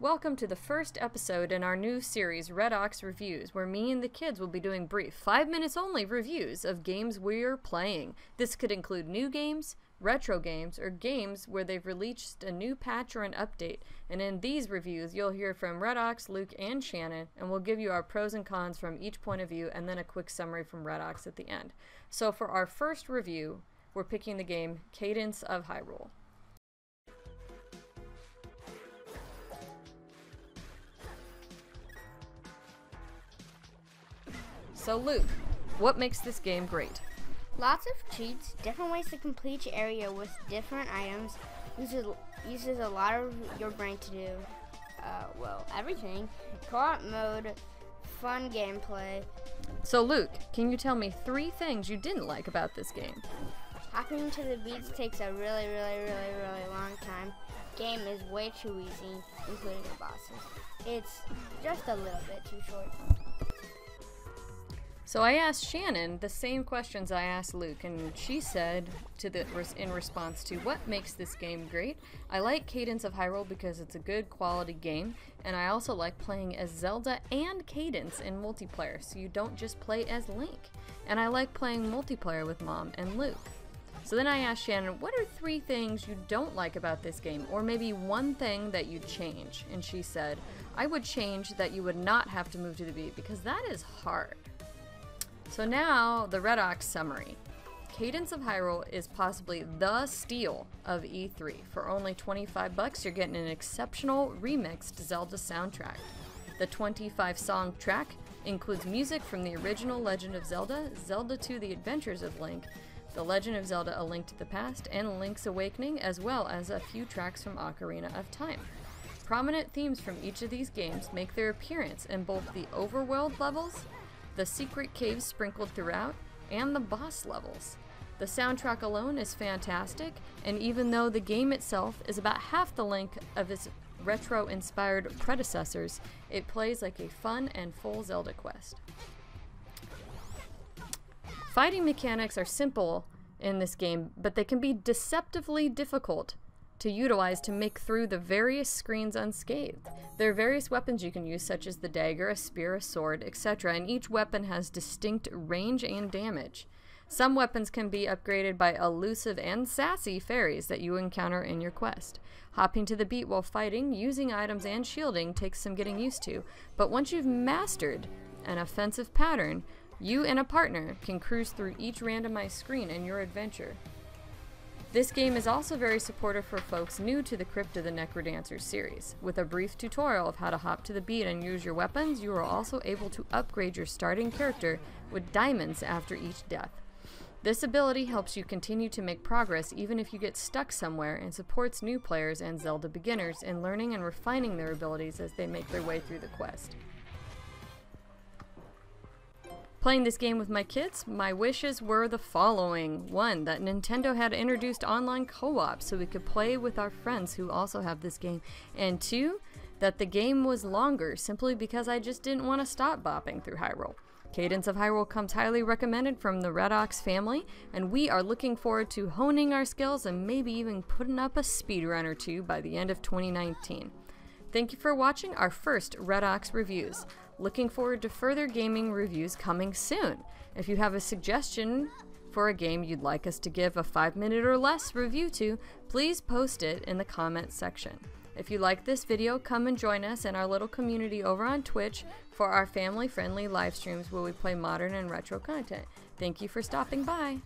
Welcome to the first episode in our new series, RedAux Reviews, where me and the kids will be doing brief, five minutes only reviews of games we're playing. This could include new games, retro games, or games where they've released a new patch or an update. And in these reviews, you'll hear from RedAux, Luke, and Shannon, and we'll give you our pros and cons from each point of view, and then a quick summary from RedAux at the end. So for our first review, we're picking the game Cadence of Hyrule. So, Luke, what makes this game great? Lots of cheats, different ways to complete your area with different items, uses, uses a lot of your brain to do, uh, well, everything. Co-op mode, fun gameplay. So, Luke, can you tell me three things you didn't like about this game? Hopping to the beats takes a really, really, really, really long time. Game is way too easy, including the bosses. It's just a little bit too short. So I asked Shannon the same questions I asked Luke, and she said to the in response to what makes this game great. I like Cadence of Hyrule because it's a good quality game, and I also like playing as Zelda and Cadence in multiplayer, so you don't just play as Link. And I like playing multiplayer with Mom and Luke. So then I asked Shannon, what are three things you don't like about this game, or maybe one thing that you'd change? And she said, I would change that you would not have to move to the beat because that is hard. So now, the RedAux summary. Cadence of Hyrule is possibly the steal of E3. For only 25 bucks, you're getting an exceptional remixed Zelda soundtrack. The 25 song track includes music from the original Legend of Zelda, Zelda 2 The Adventures of Link, The Legend of Zelda A Link to the Past, and Link's Awakening, as well as a few tracks from Ocarina of Time. Prominent themes from each of these games make their appearance in both the overworld levels the secret caves sprinkled throughout, and the boss levels. The soundtrack alone is fantastic, and even though the game itself is about half the length of its retro inspired predecessors, it plays like a fun and full Zelda quest. Fighting mechanics are simple in this game, but they can be deceptively difficult to utilize to make through the various screens unscathed. There are various weapons you can use, such as the dagger, a spear, a sword, etc., and each weapon has distinct range and damage. Some weapons can be upgraded by elusive and sassy fairies that you encounter in your quest. Hopping to the beat while fighting, using items, and shielding takes some getting used to, but once you've mastered an offensive pattern, you and a partner can cruise through each randomized screen in your adventure. This game is also very supportive for folks new to the Crypt of the Necrodancer series. With a brief tutorial of how to hop to the beat and use your weapons, you are also able to upgrade your starting character with diamonds after each death. This ability helps you continue to make progress even if you get stuck somewhere and supports new players and Zelda beginners in learning and refining their abilities as they make their way through the quest. Playing this game with my kids, my wishes were the following. One, that Nintendo had introduced online co-op so we could play with our friends who also have this game. And two, that the game was longer simply because I just didn't want to stop bopping through Hyrule. Cadence of Hyrule comes highly recommended from the RedAux family, and we are looking forward to honing our skills and maybe even putting up a speedrun or two by the end of 2019. Thank you for watching our first RedAux reviews. Looking forward to further gaming reviews coming soon. If you have a suggestion for a game you'd like us to give a 5 minute or less review to, please post it in the comments section. If you like this video, come and join us in our little community over on Twitch for our family friendly live streams where we play modern and retro content. Thank you for stopping by.